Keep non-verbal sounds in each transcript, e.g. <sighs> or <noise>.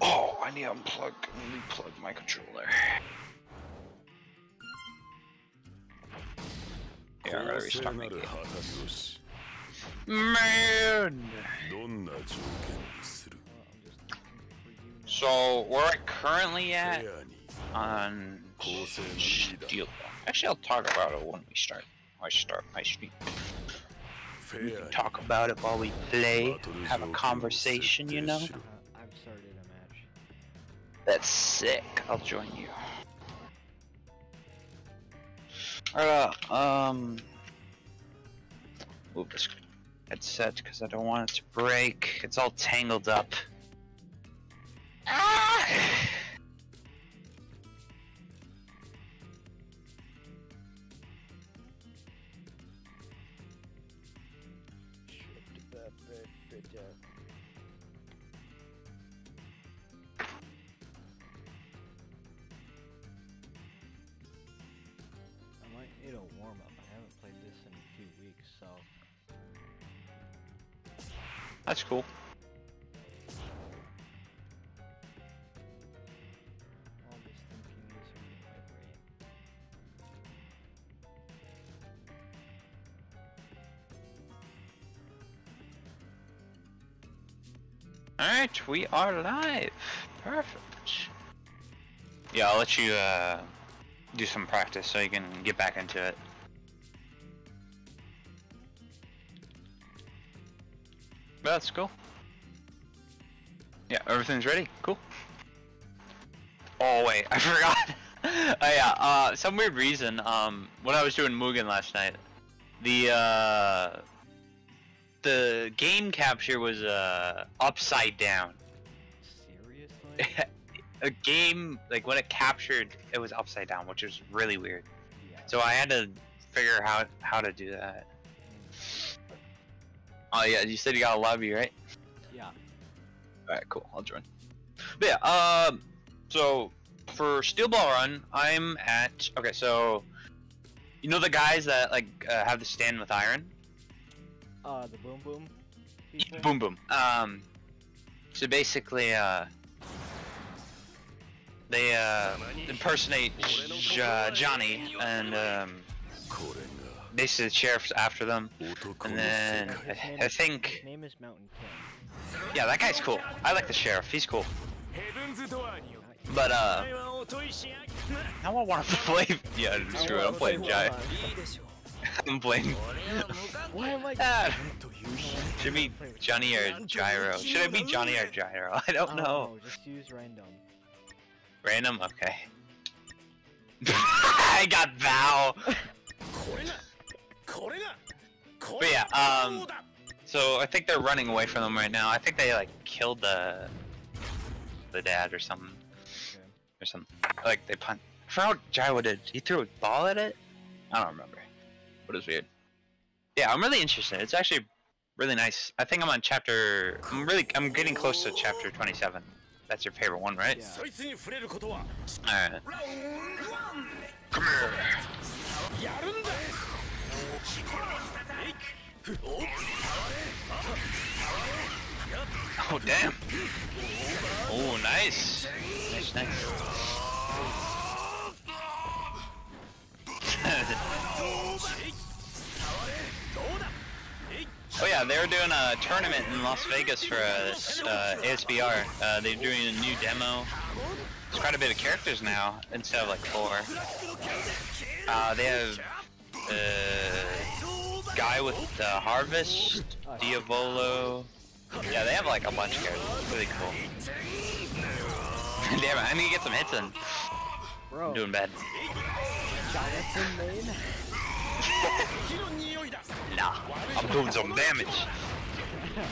Oh, I need to unplug replug my controller. Yeah, I gotta restart my game. Man! So, where I currently at on Steel. Actually, I'll talk about it when we start. I start my stream. We can talk about it while we play, have a conversation, you know? Uh, I've started a match. That's sick. I'll join you. Alright, um... Move this headset because I don't want it to break. It's all tangled up. Ah! That's cool. Alright, we are live. Perfect. Yeah, I'll let you uh, do some practice so you can get back into it. That's cool. Yeah, everything's ready. Cool. Oh wait, <laughs> I forgot. <laughs> oh yeah, uh, some weird reason. Um, when I was doing Mugen last night, the uh, the game capture was uh upside down. Seriously? <laughs> a game like when it captured, it was upside down, which was really weird. yeah. So I had to figure how how to do that. Oh yeah, you said you got a lobby, right? Yeah. Alright, cool. I'll join. But yeah, um, so for Steel Ball Run, I'm at okay. So you know the guys that like uh, have the stand with iron. Uh, the boom boom. Yeah. Boom boom. Um, so basically, uh, they uh impersonate J- uh, Johnny, and um, これ basically the sheriff's after them. And then I, I think. Name is Mountain King. Yeah, that guy's cool. I like the sheriff. He's cool. But uh, now I want to <laughs> play. Yeah, screw it. I'm playing Jai. <laughs> I'm playing. <laughs> Why am I? Ah, should be Johnny or Gyro. Should I be Johnny or Gyro? I don't know. Just use random. Random. Okay. I got Val. But yeah, um, so I think they're running away from them right now. I think they like killed the the dad or something, okay. or something. Like they punt. I forgot what Gyro did. He threw a ball at it. I don't remember. But it's weird. Yeah, I'm really interested. It's actually really nice. I think I'm on chapter. I'm really. I'm getting close to chapter 27. That's your favorite one, right? Yeah. Alright. Come here. Oh damn! Oh nice! Nice, nice. <laughs> oh yeah, they were doing a tournament in Las Vegas for uh, uh ASBR. Uh, they're doing a new demo. There's quite a bit of characters now instead of like four. Uh, they have uh, guy with the harvest, Diavolo. Yeah, they have like a bunch of characters. Really cool. <laughs> Damn I need to get some hits in. Bro. I'm doing bad. <laughs> Nah, I'm doing some damage. <laughs>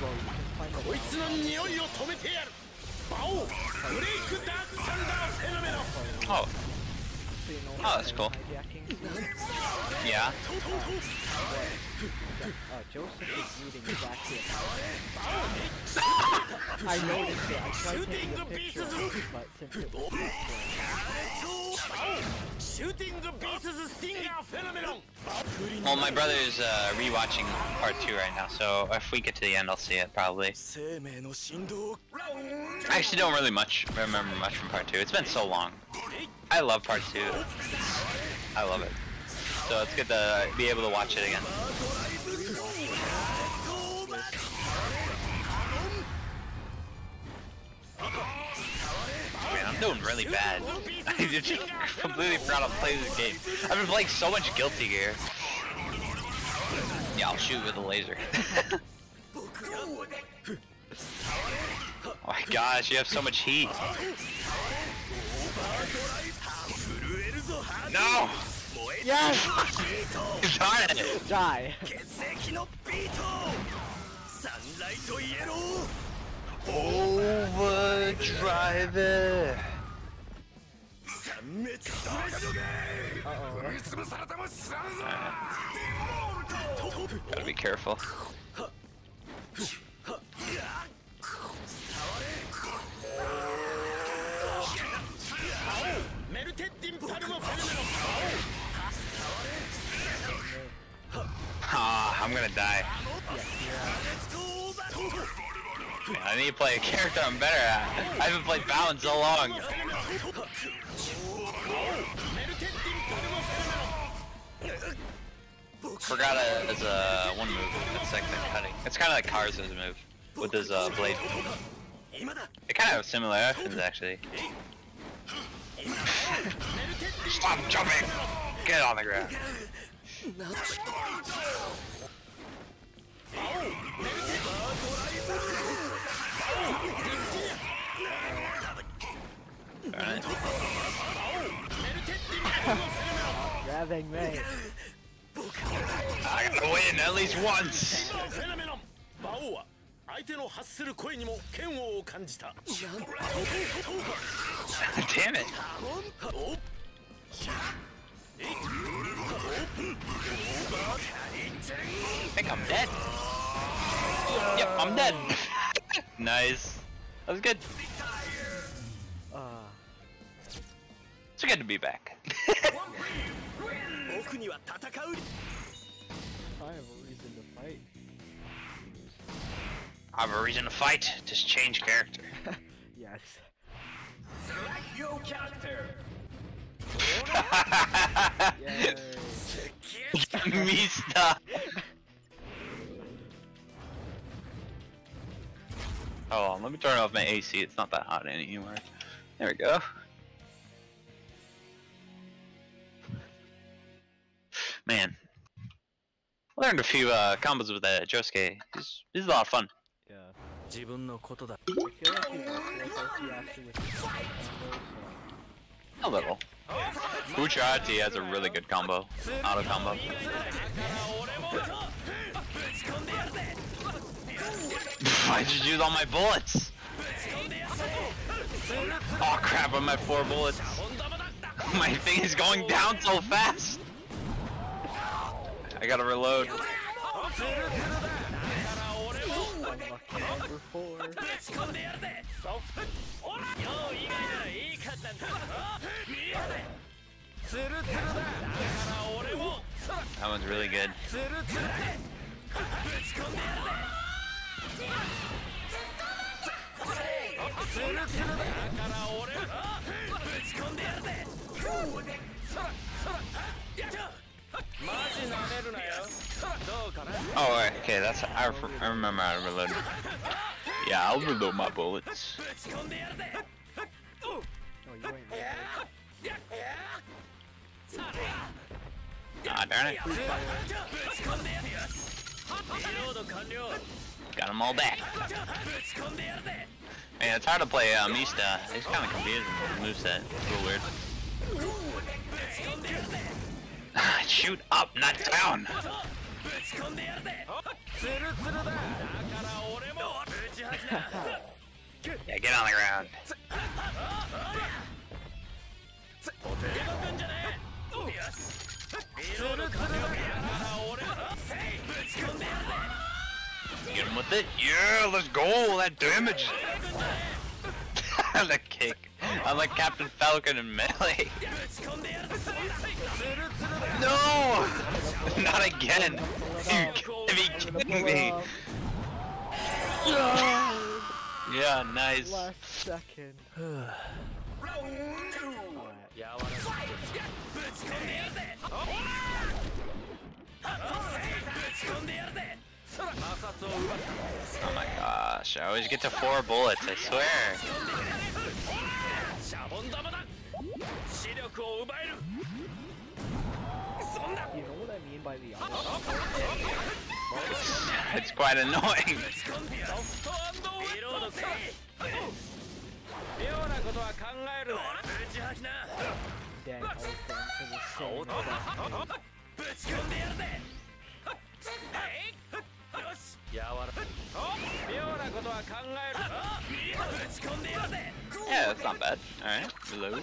Bro, Oh. Oh, that's cool. yeah. Oh, Joseph is back here. I noticed it. I tried taking a picture of it, but since it was well, my brother's uh, rewatching part two right now, so if we get to the end, I'll see it probably. I actually don't really much remember much from part two. It's been so long. I love part two. I love it. So it's good to be able to watch it again doing really bad. <laughs> I'm just completely proud I'm playing this game. I've been playing so much Guilty Gear. Yeah, I'll shoot with a laser. <laughs> oh my gosh, you have so much heat. No! Yes! <laughs> Darn it! Die. Overdrive it! Gotta be careful. Ah, I'm gonna die. Man, I need to play a character I'm better at. I haven't played Balance so long. Forgot it as a one move. It's like the cutting. It's kind of like Kars' move with his uh, blade. It kind of have similar actions actually. <laughs> Stop jumping! Get on the ground. Alright. <laughs> Grabbing me. I gotta win at least once! フェノメノン馬王は相手の発する声にも嫌悪を感じた Damn it! I think I'm dead. Yep, I'm dead. <laughs> nice. That was good. Uh, It's good to be back. <laughs> 僕には戦う I have a reason to fight. I have a reason to fight. Just change character. <laughs> Yes. Your character Yay. Mista. <laughs> Hold on, let me turn off my AC. It's not that hot anymore. There we go. learned a few uh, combos with that Josuke. this is a lot of fun. Yeah. A little. Uchihati has a really good combo. Auto combo. <laughs> I just used all my bullets. Oh crap, I'm at four bullets. <laughs> My thing is going down so fast. I gotta reload. That one's really good. Oh, okay, that's- I, re I remember how to reload. Yeah, I'll reload my bullets. Ah, darn it. Got them all back. Man, it's hard to play um, uh, Mista. It's kind of confusing. The moveset. It's a little weird. <sighs> Shoot up, not down! <laughs> yeah, get on the ground. Get him with it? Yeah, let's go! That damage! <laughs> the kick. I'm like Captain Falcon in melee. <laughs> No! <laughs> Not again! You gotta be kidding me! yeah, nice. Last second. <sighs> Oh. My gosh, I always get to four bullets, I swear. You know what I mean by the it's quite annoying. Dang, I was yeah, that's not bad. Alright, reload.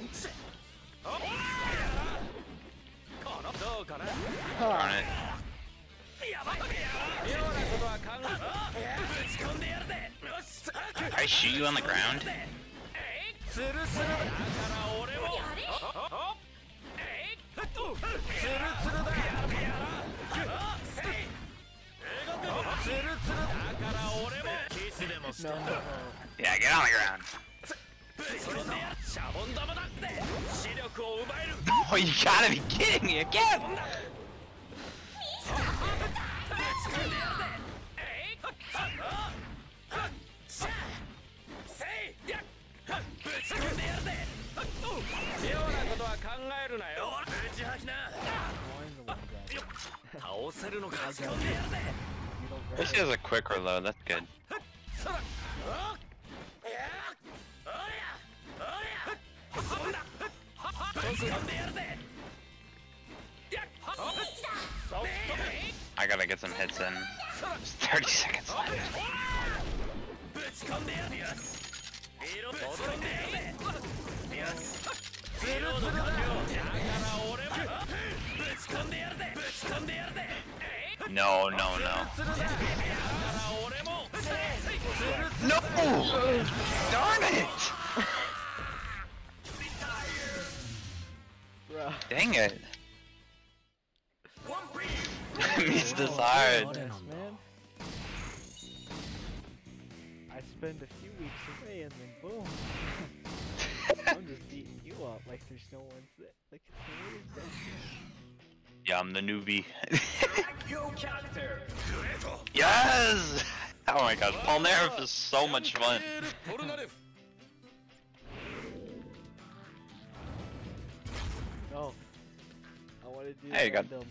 I shoot you on the ground? No. Yeah, get on the ground. Oh, you gotta be kidding me again! ぶち込んでやるぜえいシャせいやぶち込んでやるぜ妙なことは考えるなよぶち吐きな I'm the one grabbing. 倒せるのかぶち込んでやるぜ You don't At least grab he has a quick reload, that's good. I gotta get some hits in. There's 30 seconds left. No, no, no. No! Darn it! Bruh. Dang it. Missed this hard. Yes, man. I spend a few weeks away and then boom. <laughs> I'm just beating you up like there's no one there. Like nobody's there. Yeah, I'm the newbie. Yes! Oh my god, Polnareff is so much fun. <laughs> Oh. I wanna do hey, go. Them.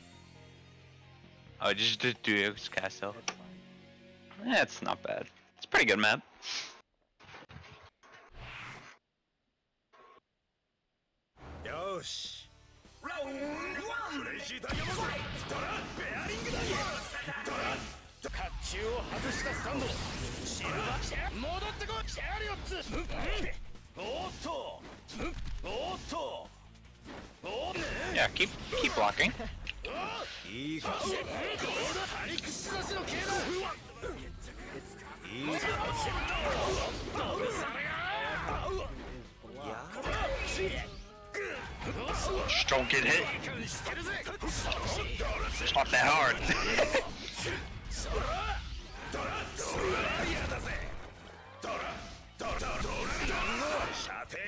Oh, just do Duke's Castle. Yeah, it's not bad. It's a pretty good map. Yosh. Round one. Fight. 甲冑を外したスタンドシルバー戻ってこいシャリオッツおっとおっと Yeah, keep keep blocking. Just don't get hit. It's not that hard. <laughs>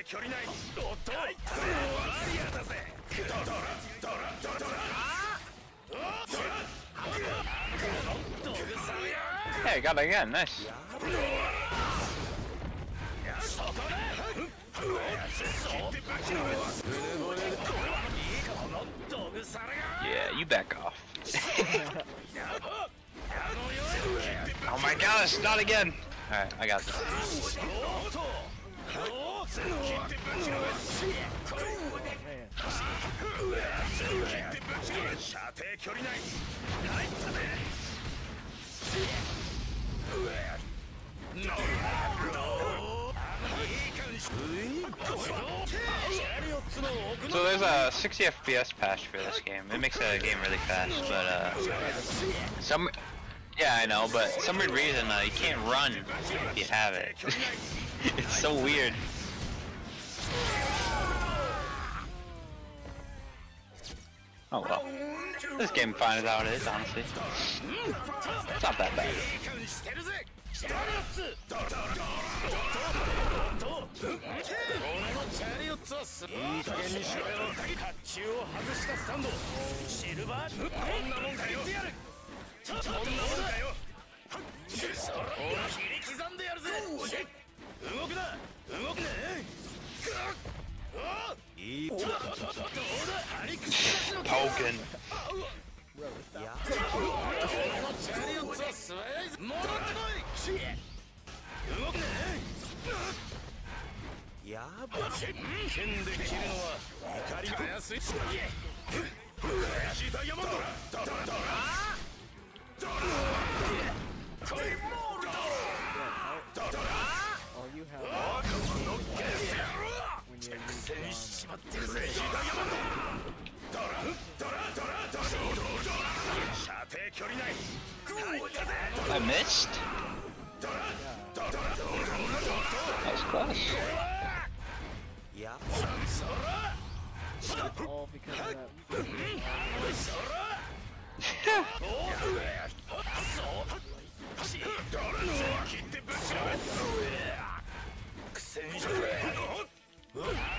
射程距離内おっとワリアだぜドラドラドラドラドラドグサレ Yeah, you got it again. Nice. そこでドグサレが Yeah, you back off. <laughs> oh my gosh, not again. Alright, I got this. So there's a 60 FPS patch for this game. It makes the game really fast, but uh, some, yeah, I know, but some weird reason uh, you can't run if you have it. <laughs> it's so weird. Oh well. This game fine as how it is, honestly. It's not that bad. いい感じしてるぜスターツ俺のチャリオッツはすいい加減にしろよ甲冑を外したスタンドシルバーこんなもんかよってやるこんなもんかよそら切り刻んでやるぜ動くな動くなおいいどうだハリクスの Poking. Bro, stop. 俺のチャリオッツは素早いぜ戻ってこい動くねやばい剣で切るのは怒りが安い怪しいダイヤモンドだだだコイモールだ All you have when you're にしちまってるぜドランドラドラドラ射程距離内グーだぜ I missed? That was close. Yeah. All because of that. Yeah.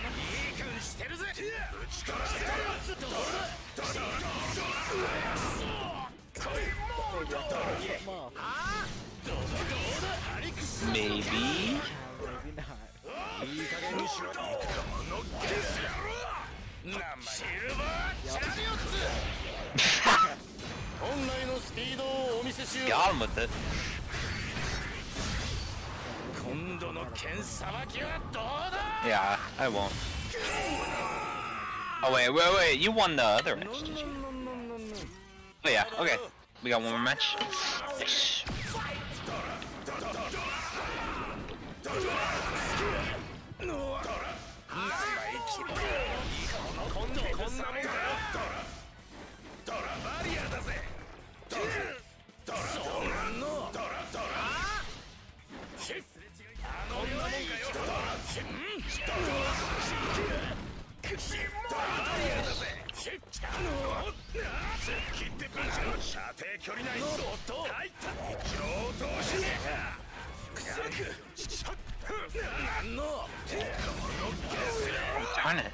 てぶちのめす苦戦していい感じしてるぜ打ちからしてるどうだどうだどうだコイモールド Come off. どうだハリクス Maybe? Uh, maybe not. いい加減にしろいくかものっけてやろうシルバーチャリオッツ<laughs> 本来のスピードをお見せしよ Got him with it. Yeah, I won't. Oh wait, wait, wait, you won the other match, did you? Oh yeah, okay. We got one more match. Yes. Darn it.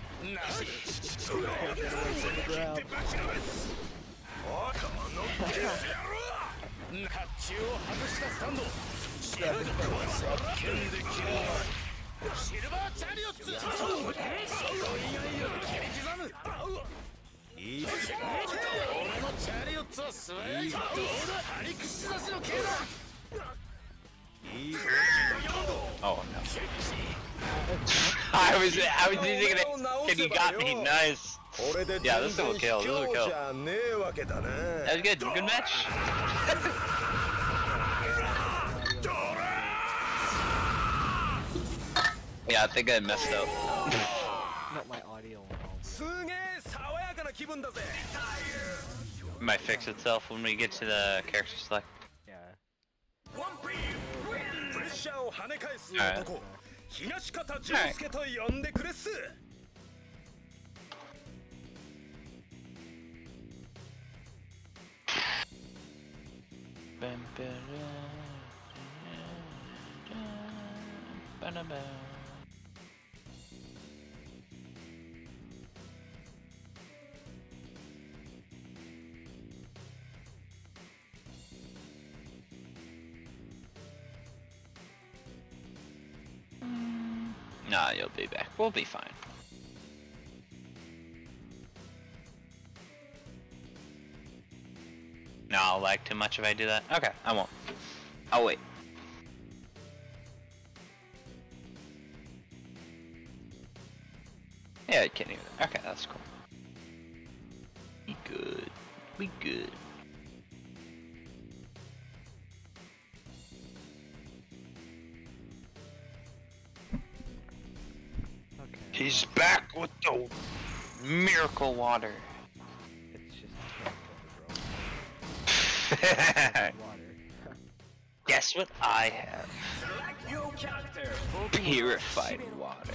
Oh no. I was I was using it and you got me. Nice. Yeah, this will kill. This will kill. That was good. Good match. <laughs> yeah, I think I messed up. Not my audio. Might fix itself when we get to the character select. Yeah. Alright. Alright. Nah, you'll be back. We'll be fine. No, I'll lag too much if I do that. Okay, I won't. I'll wait. Yeah, I can't even. Okay, that's cool. We good. We good. Okay. He's back with the miracle water. <laughs> Guess what I have? Purified water.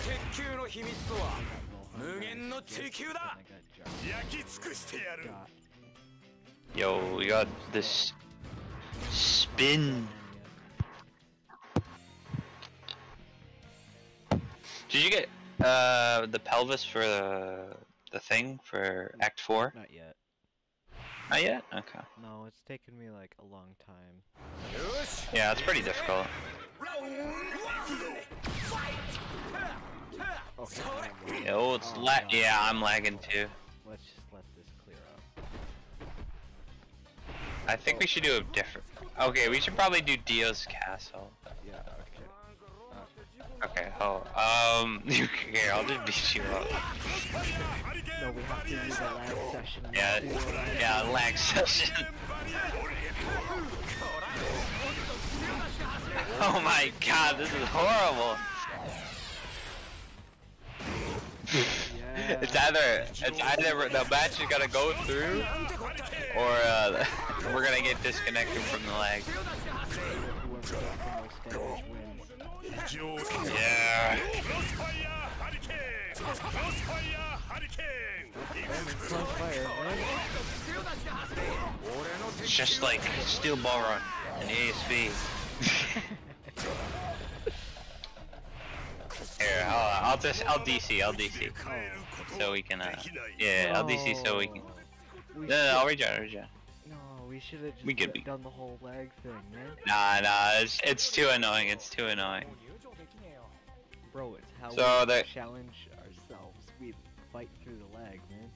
Yo, we got this spin. Did you get uh, the pelvis for the, the thing for Act 4? Not yet. Not yet. Okay. No, it's taken me like a long time. Yeah, it's pretty difficult. Okay. I'm it's Oh, la- God. Yeah, I'm lagging too. Let's just let this clear up. I think we should do a different. Okay, we should probably do Dio's castle. Okay. Okay. Oh. Um. <laughs> Here, I'll just beat you up. No, we have to the last session. Yeah. have to do the last- Yeah. Lag session. <laughs> Oh my god, this is horrible. Yeah. It's either it's either the match is gonna go through, or uh, <laughs> we're gonna get disconnected from the lag. It's just like Steel Ball Run and ASB. <laughs> Here, I'll, I'll just, I'll DC, I'll DC. So we can, uh, yeah, I'll DC so we can. Oh. No, no, I'll regen, I'll regen. We should have just We could be- done the whole lag thing, man. Nah, nah, it's it's too annoying. It's too annoying. Bro, it's how So we the- challenge ourselves. We fight through the lag, man.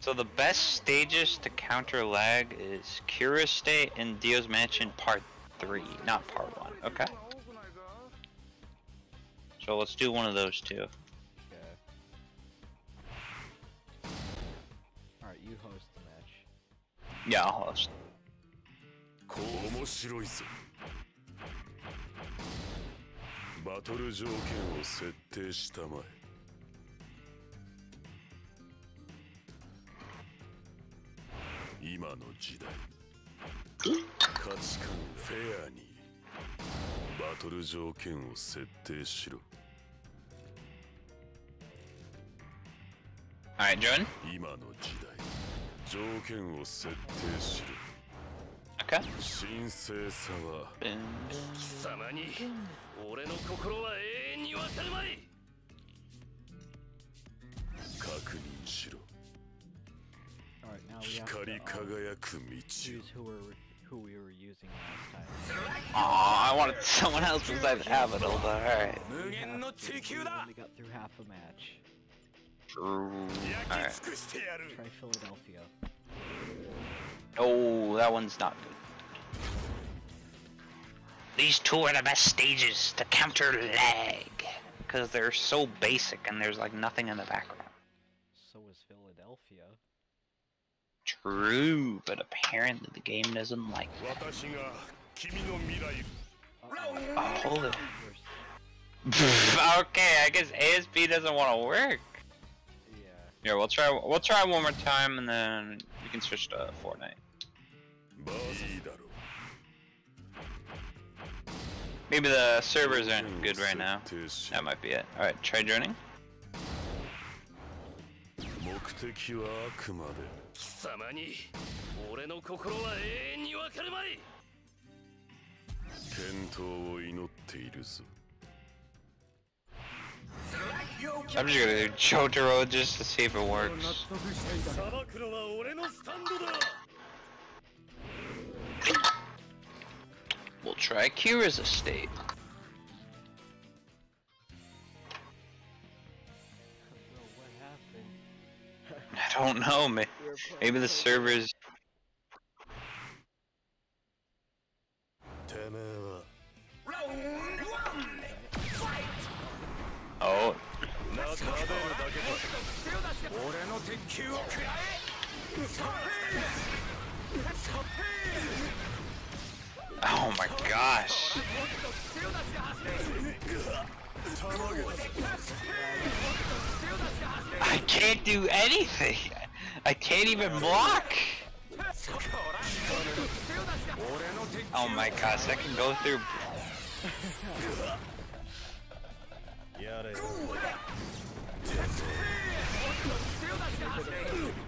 So the best stages to counter lag is Kira's Estate and Dio's Mansion Part 3, not Part 1, okay? So let's do one of those two. う面白いぞ。バトル条件を設定したまえ。今の時代。価値観フェアにバトル条件を設定しろ。Alright, Jordan? 今の時代条件を設定しろ。神聖さは貴様に俺の心は永遠に忘れまい。確認しろ。光り輝く道ああ、I wanted someone else since I have it over. 無限の地球だ Alright. Try Philadelphia. Oh, that one's not good. These two are the best stages to counter lag. Because they're so basic and there's like nothing in the background. So is Philadelphia. True, but apparently the game doesn't like that. Uh oh, hold it. <laughs> okay, I guess ASB doesn't want to work. Yeah, we'll try we'll try one more time and then you can switch to Fortnite. Maybe the servers aren't good right now. That might be it. Alright, try joining. I'm just gonna <laughs> do Jotaro just to see if it works. We'll try Kira's estate. I don't know, man. Maybe the servers. Oh, 俺の鉄球を食らえ oh my gosh. I can't do anything. I can't even block. Oh my gosh, that can go through.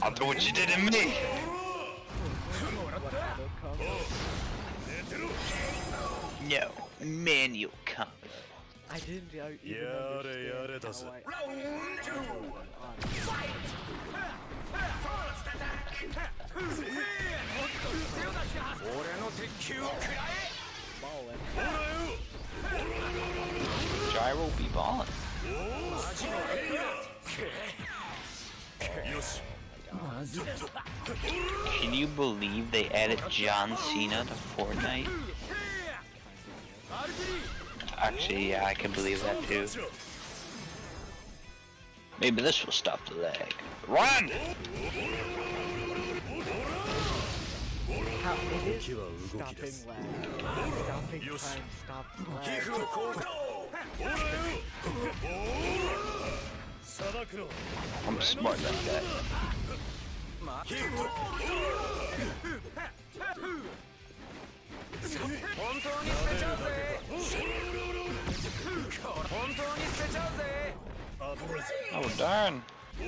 아프지 되는니 No, manual combo. I didn't know. Yare yare does it. Round two. Fight. Gyro be balling. Can you believe they added John Cena to Fortnite? Actually, yeah, I can believe that too. Maybe this will stop the lag. Run! Stopping I'm smart like that. Oh darn! 皮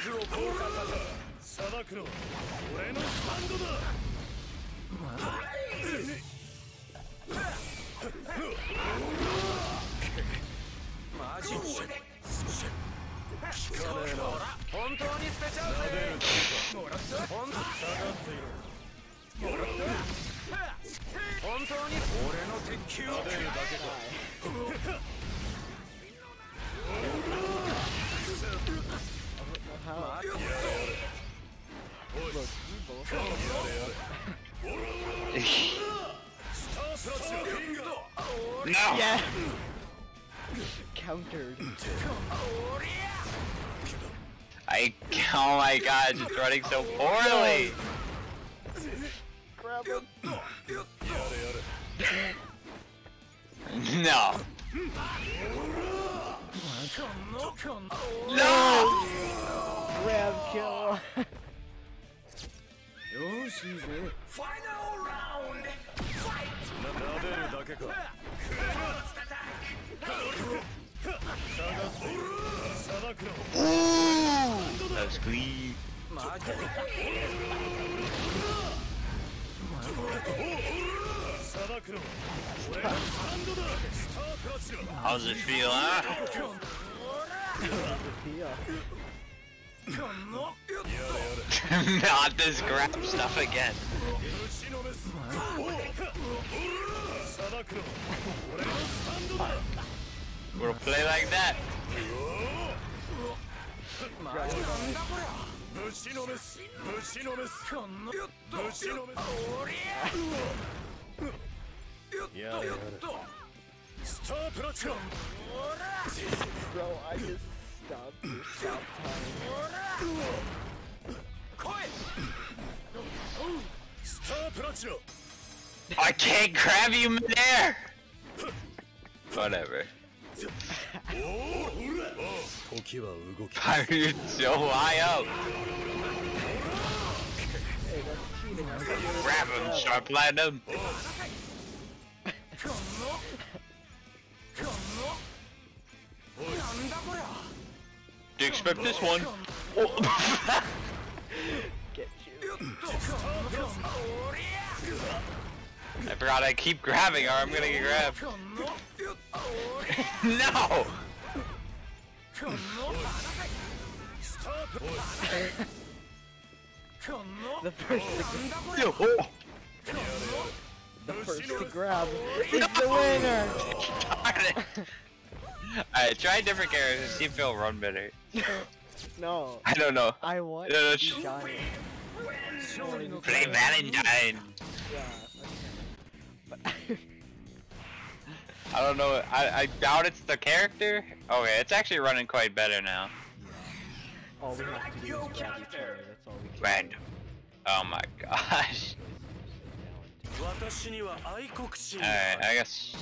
膚を硬化させくのは俺のスタンドだ、マジで本当に捨てちゃうぜ。本当に俺の鉄球を食えるだけか How? Look, you both スタープラチナリンガ No! <laughs> Yeah. Countered. I oh my god, it's running so poorly. Grab him. <laughs> No. No! Grab kill. Final round. Fight. Ooh, that's green. How does it feel, huh? <laughs> Not this grab stuff again. we'll play like that. Yeah. Stop Bro, I just stopped stop. Stop I can't grab you there. Whatever. Pirate's so high up! Grab him, Star Platinum! Do you expect this one? Oh. Get you. I forgot I keep grabbing or I'm gonna get grabbed. <laughs> no! the first to <laughs> grab, the first to grab is the winner! <laughs> Alright, try different characters, see if they'll run better no. I don't know. I want no, no, to be. Play Valentine. I don't know. I, I doubt it's the character. Oh okay, yeah, it's actually running quite better now. Random. Oh my gosh. Alright, I guess.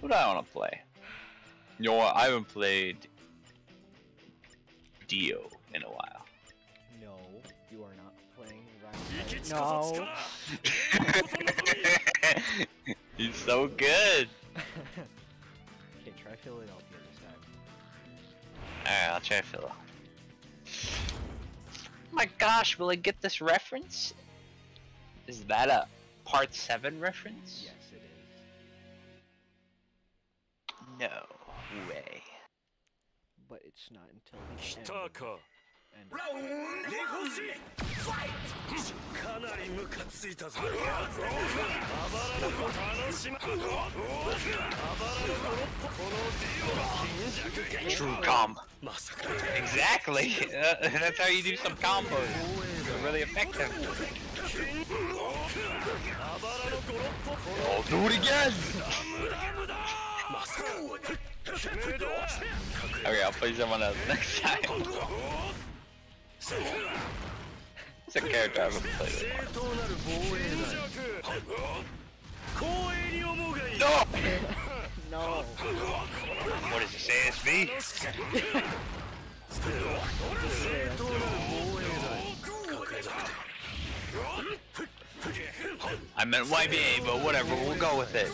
What do I want to play? You know what? I haven't played Dio in a while. No, you are not playing Ryan. No. <laughs> <laughs> He's so good. <laughs> okay, try Philadelphia this time. Alright, I'll try Phil. Oh my gosh, will I get this reference? Is that a part 7 reference? Yes, it is. No way but it's not until the end. True comp. Exactly. Uh, <laughs> that's how you do some combos. They're really effective. I'll do it again. okay, I'll play someone else <laughs> next time. it's a character I haven't played before. <laughs> No! No. What is this, ASB? I meant YBA, but whatever, we'll go with it.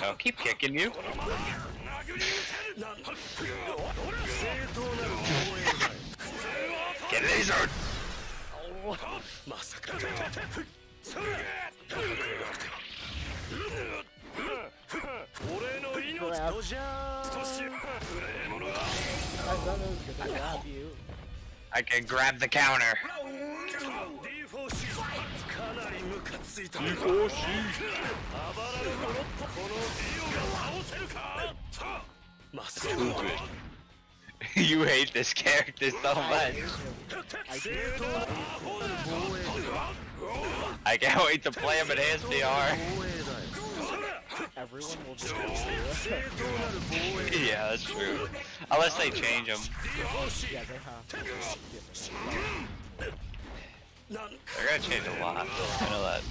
I'll <laughs> oh, keep kicking you. Get lasered! まさか俺の命とじゃー少し無礼者だ My brother's gonna grab you. I can grab the counter. D4C <laughs> you hate this character so much. I can't wait to play him at SDR. Everyone will just <laughs> Yeah, that's true. Unless they change him. They have. They're gonna change a lot. I know that.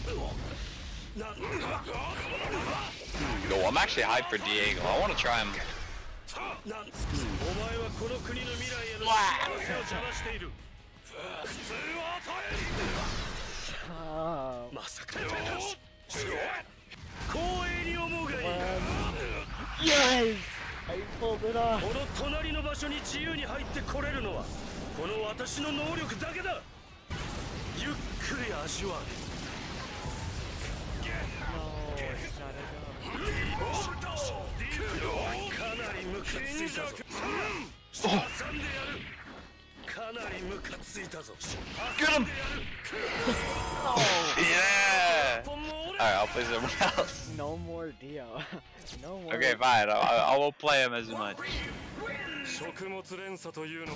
Yo, I'm actually hyped for Diego. I wanna try him. お前はこの国の未来への幸せを邪魔している。普通は与え Oh, まさか光栄に思うがいい pulled it off. この隣の場所に自由に入ってこれるのはこの私の能力だけだ。ゆっくり味わう.ムカついたぞ挟んでやるかなりムカついたぞ Get him! Yeah! Alright, I'll play someone else. No more Dio. no more. Okay, fine. I, I won't play him as much. 食物連鎖というの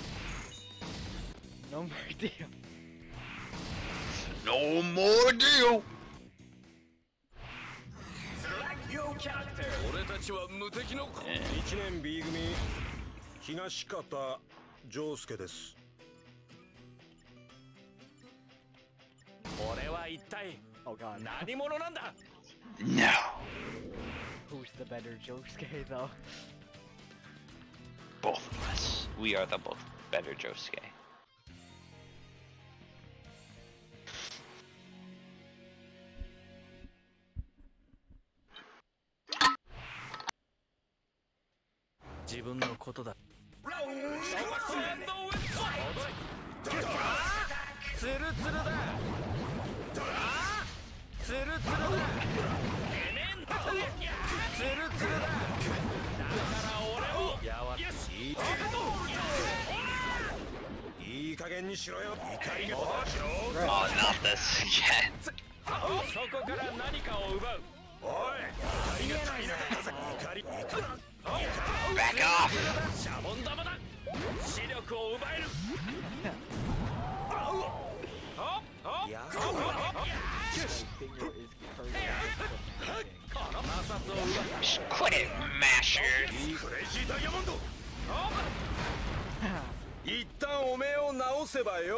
No more Dio. No more deal! 俺たちは無敵の子一年 B 組東方丈介です俺は一体 Oh. 何者なんだ No. Who's the better Josuke though? Both of us. We are the both better Josuke.「自分のことだ」ツルツルだ。ツルツルだ。ツルツルだ。だから俺もやわよし剣にしろよ。怒りが Oh, not this again. そこから何かを奪う。おい。怒りが足りな怒り怒り <laughs> Back off! シャボン玉だ視力を奪える finger is curved out. 摩擦を奪う Just quit it, masher. クレイジーダイヤモンド一旦おめえを直せばよ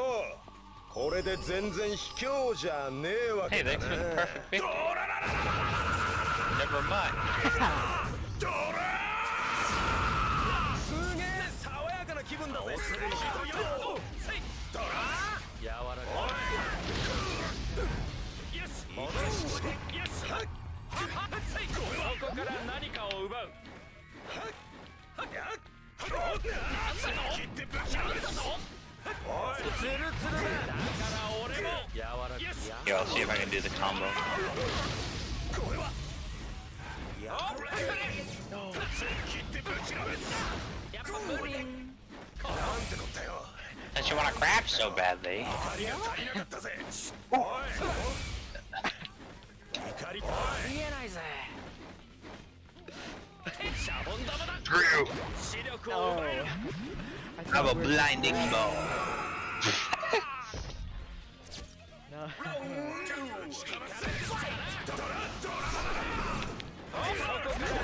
これで全然卑怯じゃねえわ Hey, けだ thanks for the な perfect victory. Never mind. <laughs> Here, I'll see if I can do the combo. 切 Since you want to crash so badly. True. No. I have a blinding bow. no. <laughs>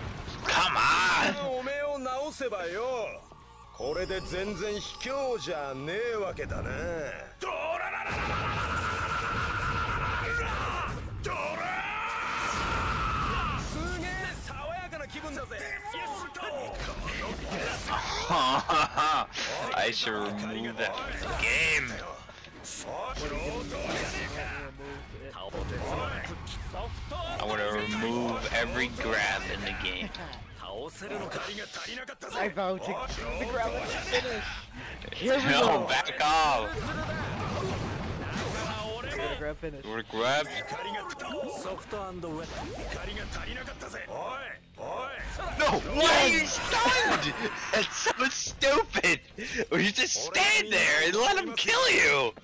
Come on! おめえを直せばよこれで全然卑怯じゃねえわけだなドラララララドラすげえ爽やかな気分だぜ I should remove that from the game. I want to remove every grab in the game. I vow to the grab at finish. Here we no, go. back off. We're gonna grab No, why are you stunned? That's so stupid. Or you just stand there and let him kill you. <laughs>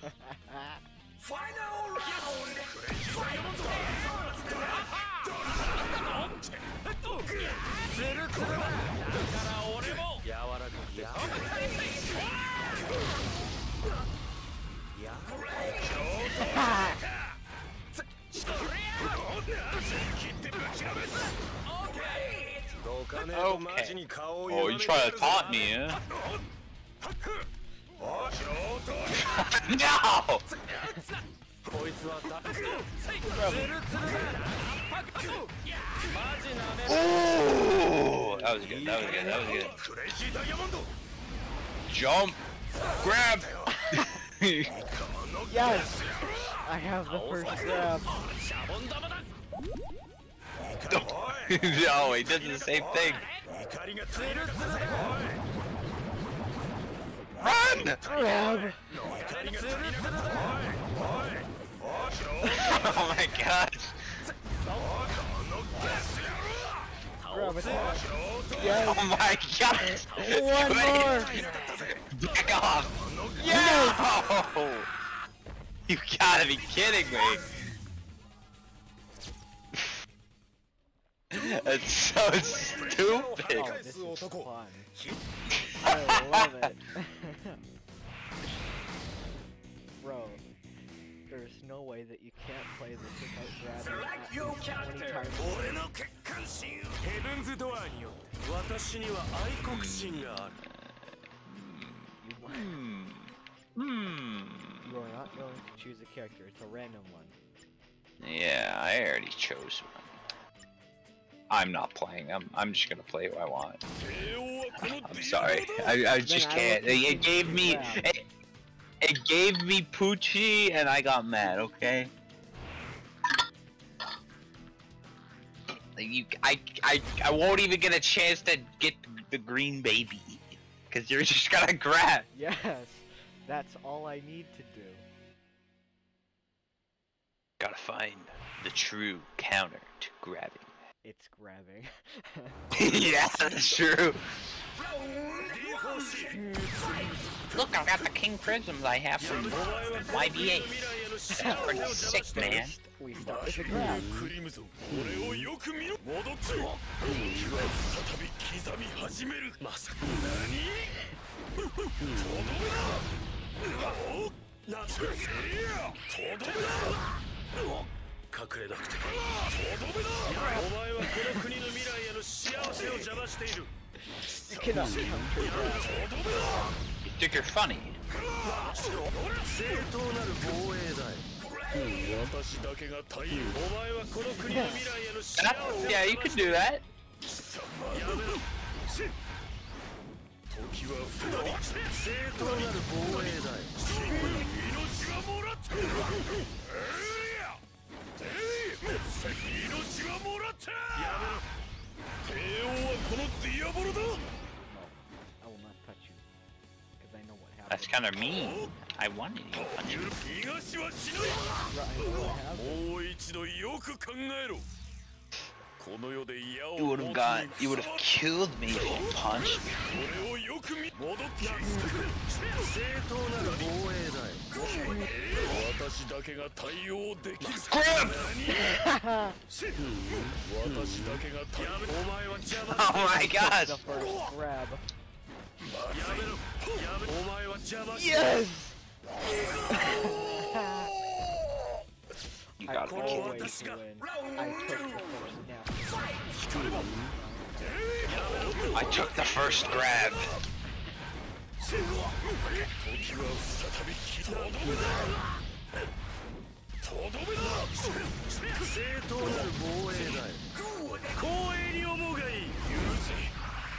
Okay. Oh, you try to taunt me, yeah? <laughs> no! Ooh! That was good, that was good, that was good. Jump! Grab! <laughs> yes! I have the first grab no, <laughs> oh, he did the same thing. Run! <laughs> Oh my gosh. Oh my gosh! One <laughs> more! Back off! Yes! No! You gotta be kidding me! <laughs> That's so stupid. Oh, this is fun. I love it. <laughs> Bro, there's no way that you can't play this without grabbing at least 20 times. 俺の欠陥心ヘブンズドアーによって私には愛国心がある Hmm. Hmm. You are not going to choose a character, it's a random one. Yeah, I already chose one. I'm not playing. I'm I'm just gonna play who I want. I'm sorry. I, I just can't. It, gave me it, it gave me Pucci and I got mad, okay? You I I I won't even get a chance to get the green baby. Cause you're <laughs> just gonna grab. Yes, that's all I need to do. Gotta find the true counter to grabbing. It's grabbing. <laughs> yeah, that's true. Look, I've got the king prisms I have from YBA. That's <laughs> pretty sick, man. We start with a grab. どめだおなんとどめだ隠れなくてとどめだお前はこの国の未来への幸せを邪魔している You cannot counter grab. とどめだ You think you're funny. 正当なる防衛だ私だけが太陽お前はこの国の未来への幸せ yeah, you can do that. やめろ時は二人正当なる防衛だ命はもらった I will not touch you. Because I know what happened. That's kind of mean. I wanted you to punch me. You would have got, you would have killed me if you punched me. Grab! <laughs> oh my God. Yes! <laughs> You got I it. Can't wait to win. I took the first now. I took the first grab.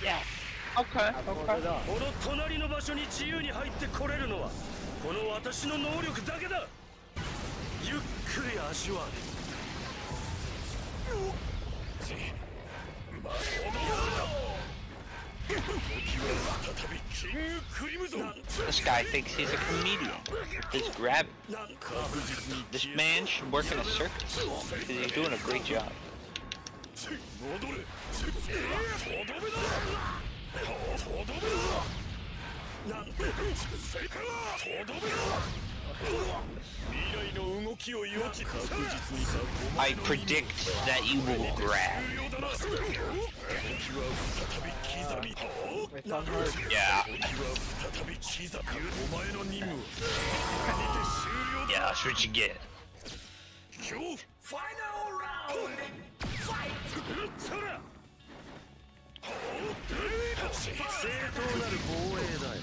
Yes. Okay. Okay. この隣の場所に自由に入ってこれるのはこの私の能力だけだ。ゆっくり足を上げまあ時は再びキングクリムゾン This guy thinks he's a comedian. He's grabbing. 確実に This man should work in a circus. Because he's doing a great job. I predict that you will grab. Yeah. yeah, that's what you get. Final round! Fight! 正当なる防衛だよ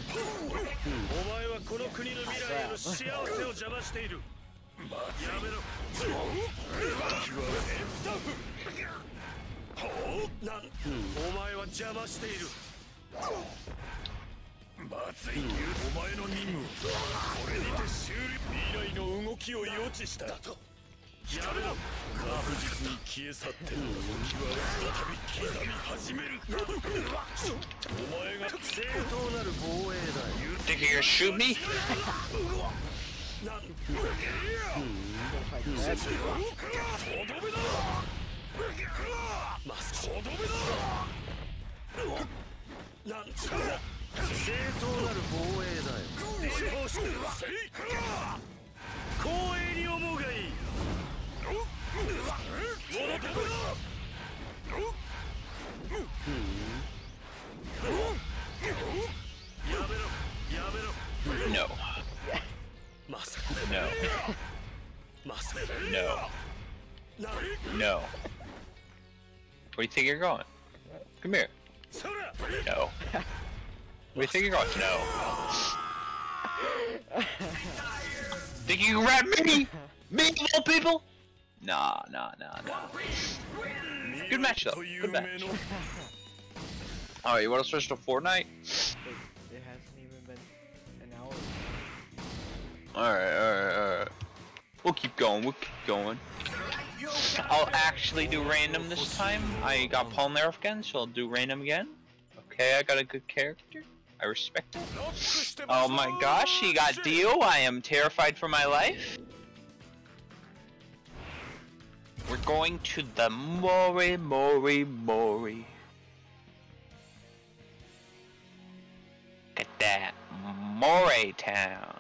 お前はこの国の未来への幸せを邪魔しているお前は邪魔している。まずいお前の任務。これにて終了未来の動きを予知したとやめろ確実に消え去って時は再び刻み始めるお前が正当なる防衛だ Think you're shoot me? <laughs> なんい Like that. やとどめだマスとどめだなん正当なる防衛だよ地方式光栄に思うがいい戻ってこいやめろやめろ No. Must. No. No. No. Where do you think you're going? Come here. No. Where do you think you're going? No. think you can rap me? Me, little people? Nah, nah, nah, nah. Good match though. Good match. Alright, you wanna switch to Fortnite? Alright, alright, alright. We'll keep going, we'll keep going. I'll actually do random this time. I got Polnareff again, so I'll do random again. Okay, I got a good character. I respect. Oh my gosh, he got Dio. I am terrified for my life. We're going to the Morioh Morioh Morioh. Look at that. Morioh Town.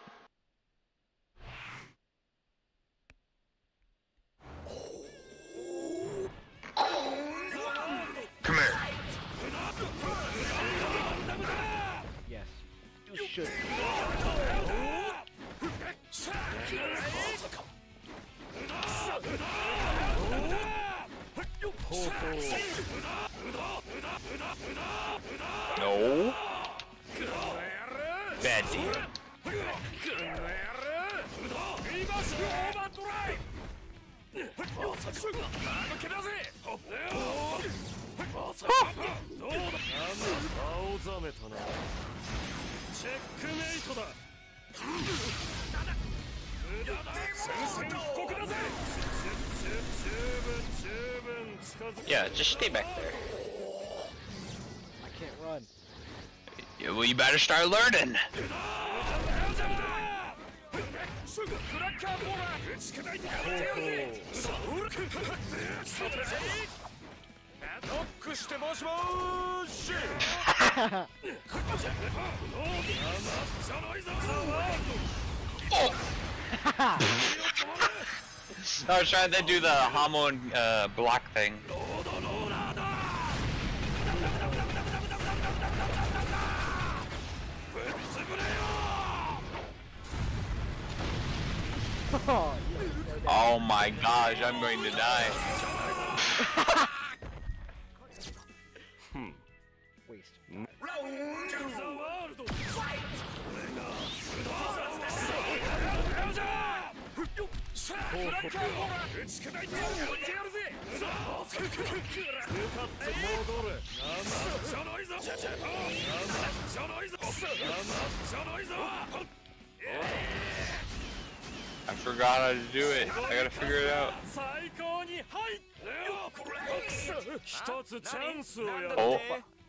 Come here. Yes. You should. No. Bad deal. Yeah, just stay back there. I can't run. Yeah, well, you better start learning. ノックしてもしもーしじゃないぞ Oh! <laughs> I was trying to do the Hamon uh, block thing. Oh, yes, no doubt. Oh my gosh, I'm going to die. <laughs> I forgot how to do it. I gotta figure it out. 最高に入ってよ一つチャンスをやる Oh.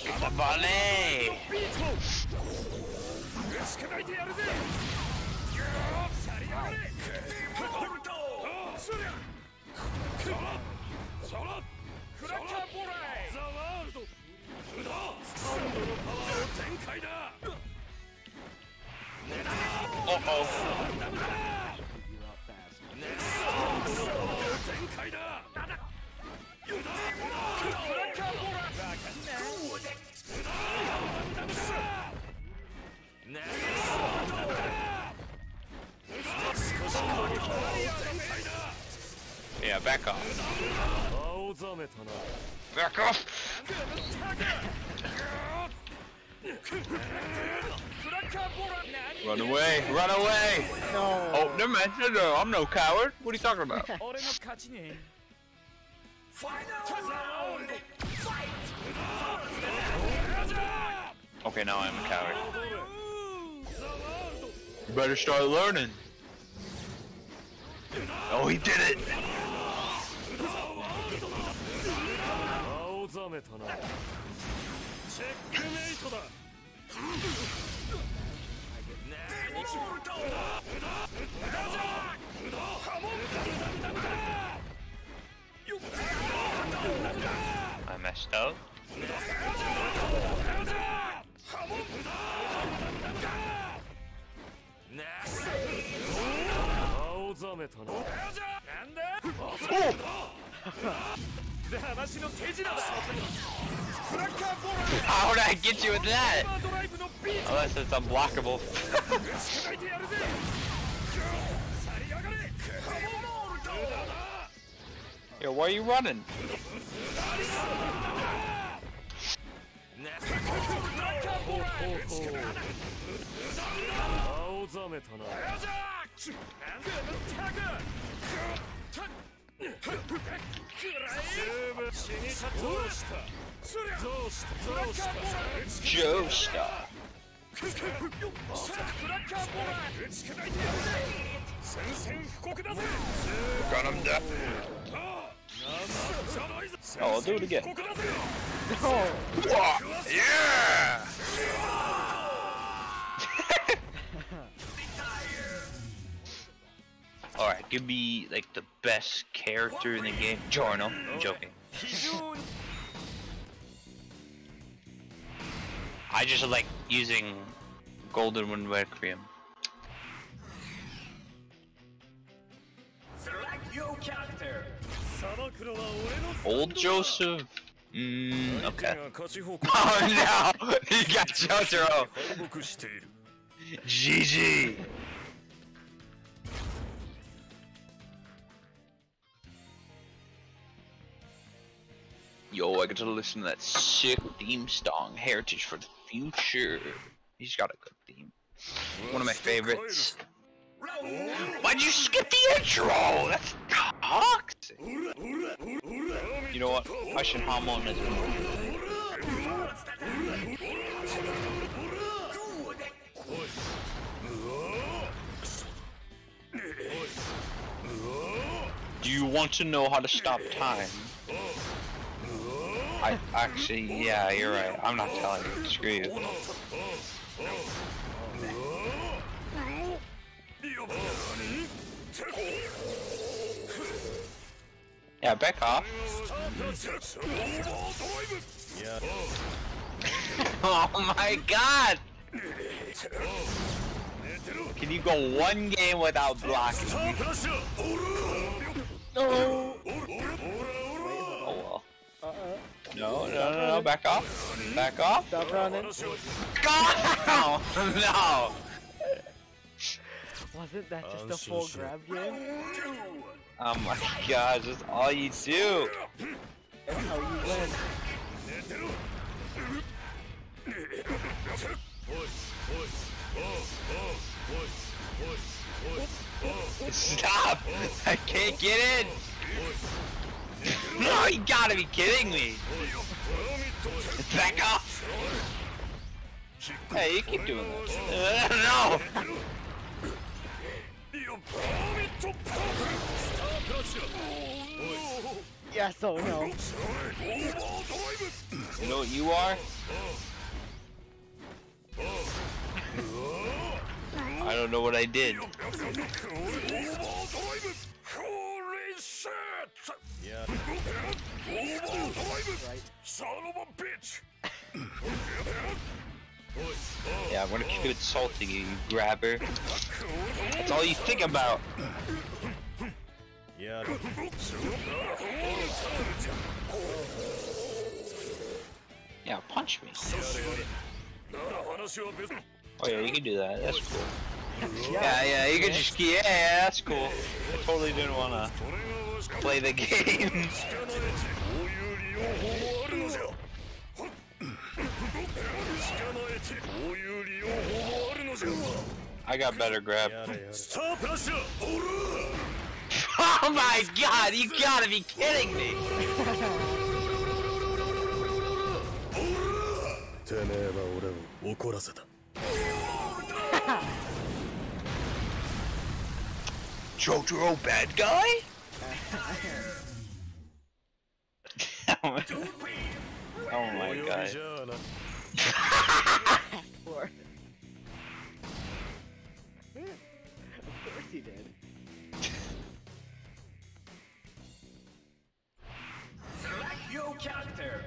あらバレークラッカーボライザワールド無駄スタンドのパワーを全開だネタおおスタンドのパワーを全開だだだ油断 yeah, back off. Back off! Run away! Run away! No. Oh, never mind. No, no, I'm no coward. What are you talking about? okay, now I'm a coward. You better start learning. Oh, he did it! ざめたなチェックメイトだI messed up. 青ざめたななんだ 話の手品だクラッカーボーラー How did I get you with that? ドライブのビート Unless it's unblockable. 打ち砕いてやるぜ去りやがれカモモールだ Yo, why are you running? クラッカーボーラー青ざめたなやじゃーなんだっ How would I get you with that? Unless it's unblockable. Yo, why are you running? Joestar. Got him down. Oh, I'll do it again. Oh. Yeah! <laughs> Alright, give me like the best character in the game. Jono, I'm joking. I just like using Golden Wind Requiem. Old Joseph? Mmm, okay. <laughs> Oh no! <laughs> he got Jotaro! GG! To listen to that sick theme song, Heritage for the Future. He's got a good theme. One of my favorites. Why'd you skip the intro? That's toxic. You know what? I should hum on this. Do you want to know how to stop time? I actually, yeah, you're right. I'm not telling you. Screw you. Yeah, back off. <laughs> oh my god! Can you go one game without blocking? No. Oh well. No, no, no, no, back off. Back off. Stop running. Go! <laughs> No! <laughs> Wasn't that just a oh, full grab game? Oh my gosh, that's all you do. That's how you win. Stop! <laughs> I can't get in! <laughs> No, you gotta be kidding me! Back off! Hey, you keep doing this. <laughs> Uh, no! Yes, oh no. You know what you are? I don't know what I did. yeah, I want to keep it insulting you, you grabber. That's all you think about. Yeah. Yeah, punch me. Oh yeah, you can do that. That's cool. Yeah, yeah, you can just yeah, yeah, that's cool. I totally didn't wanna play the <laughs> game. <laughs> I got better grab. <laughs> oh my god, you gotta be kidding me! Jotaro bad guy? <laughs> oh my god じゃあな Four. of course he did. Select your character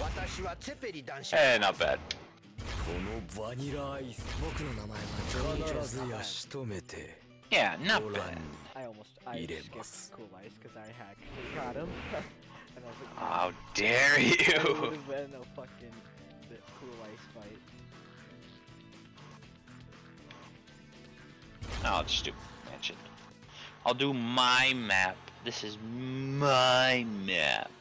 私はツェペリ男子 Eh, not bad. このバニラアイス僕の名前は必ずやしとめて Yeah, not ご覧 bad. に I almost almost I Eat it, skipped boss. Cool Ice because I actually got him. <laughs> and I was like, How dare it <laughs> would you? have been a fucking the Cool Ice fight. I'll just do mention. I'll do my map. This is my map.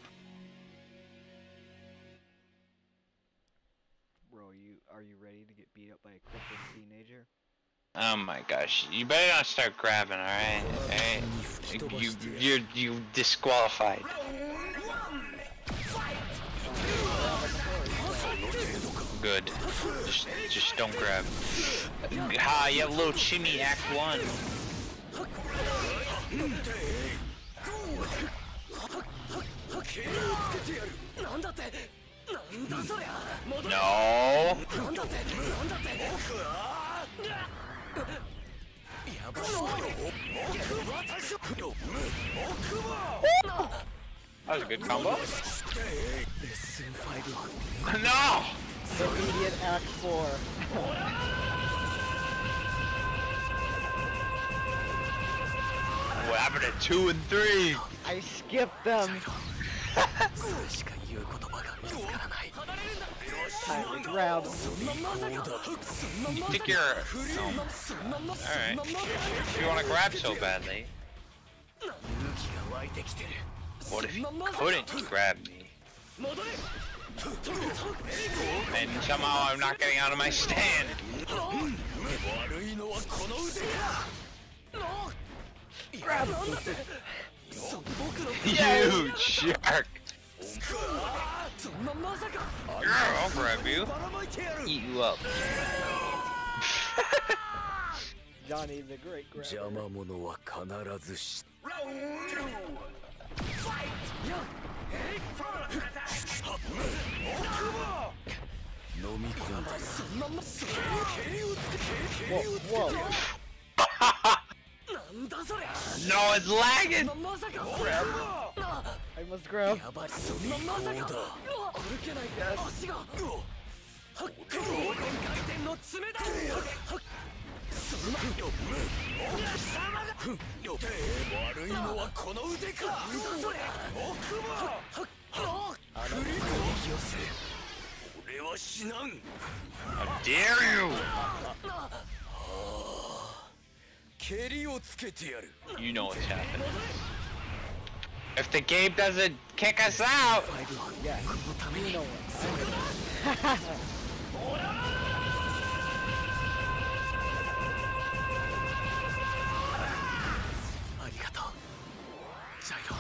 Bro, you are you ready to get beat up by a crippled teenager? Oh my gosh, you better not start grabbing, alright? Alright? You, you're, you disqualified. Good. Just, just don't grab. Ha, you have little chimney act one. No. That was a good combo. <laughs> no! Immediate Act 4. What happened to two and three? I skipped them! Time to grab. You think you're... No. Alright. If you want to grab so badly, what if you couldn't grab me? And somehow I'm not getting out of my stand. You shark! Yeah, I'll grab you. Eat you up. Johnny the Great Grabber. 邪魔者は必ずし飲み込んだ Whoa, <laughs> whoa. No, it's lagging! I must grab. 悪いのはこの腕かなんだそりゃ振り寄せ俺は死なん!蹴りをつけてやる You know what's happening. If the game doesn't kick us out, Yeah, you know what. あジャイロ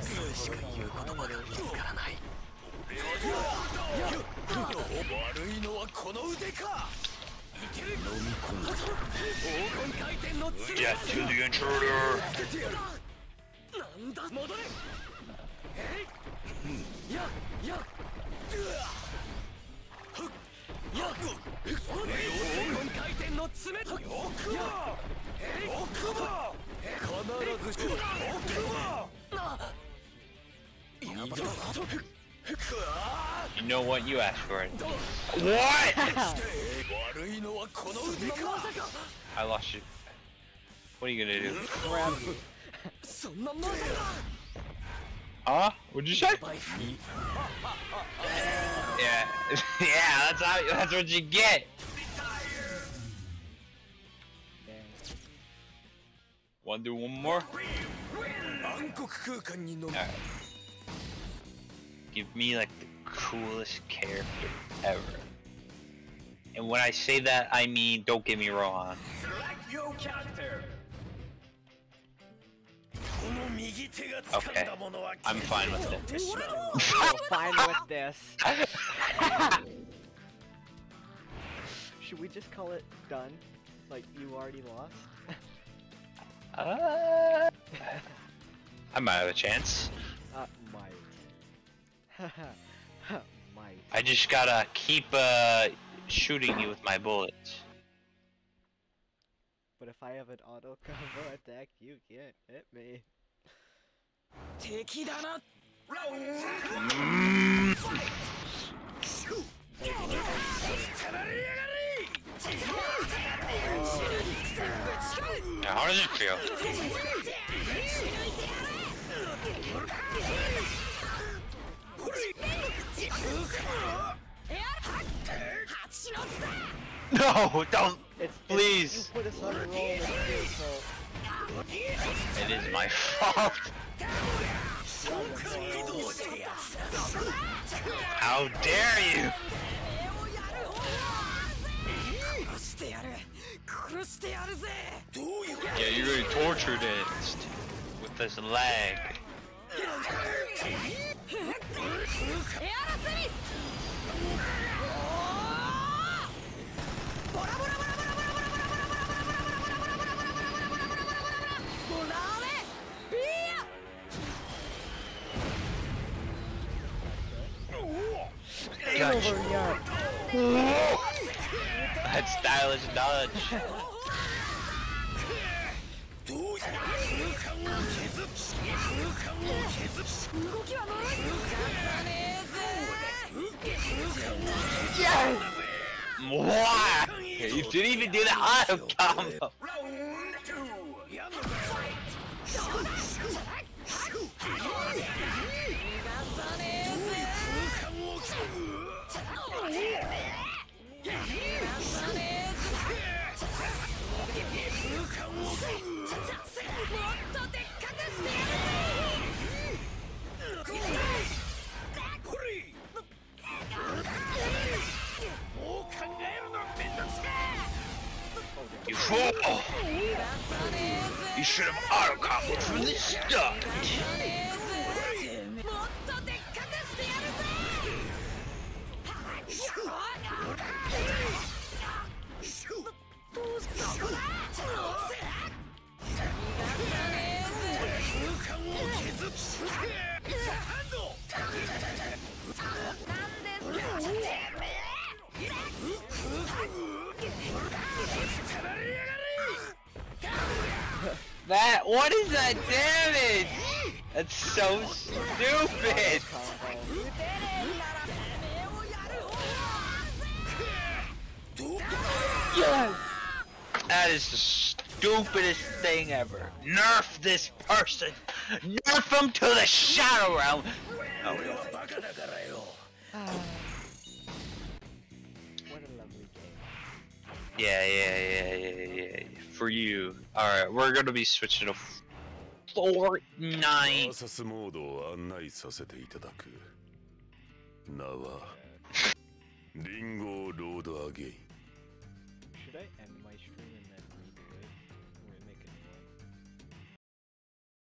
それしか言う言葉が見つからない。悪いのはこの腕か。飲み込んだ？黄金回転の爪 get to the intruder. なんだ戻れえいやや黄金回転の爪奥 必ずし奥歯やばい You know what? You asked for it. What? <laughs> 悪いのはこの腕か I lost you. What are you gonna do? Grab. そんなまさか Huh? What'd you say? バイフ <laughs> Yeah, yeah. That's how. That's what you get. Wanna do one more? Alright. Give me like the coolest character ever. And when I say that, I mean, don't get me wrong. Okay, I'm fine with this. I'm fine with this. <laughs> Should we just call it done? Like, you already lost? Uh, I might have a chance. Uh, might. might. <laughs> I just gotta keep uh, shooting you with my bullets. But if I have an auto combo attack, you can't hit me. Yeah, how does it feel? No, don't. It's, Please. It's. It is my fault. How dare you? Yeah, you're getting tortured it with this lag. Gotcha. That stylish dodge. 哇 You didn't even do the auto combo. You! Should have auto comboed from the start. That what is that damage? That's so stupid. Yes. That is the stupidest thing ever. Nerf this person. Nerf him to the shadow realm. Oh, yeah. <sighs> What a lovely game. Yeah, yeah, yeah, yeah, yeah for you. Alright, we're gonna be switching to Fortnite. Now, Ringo Road again.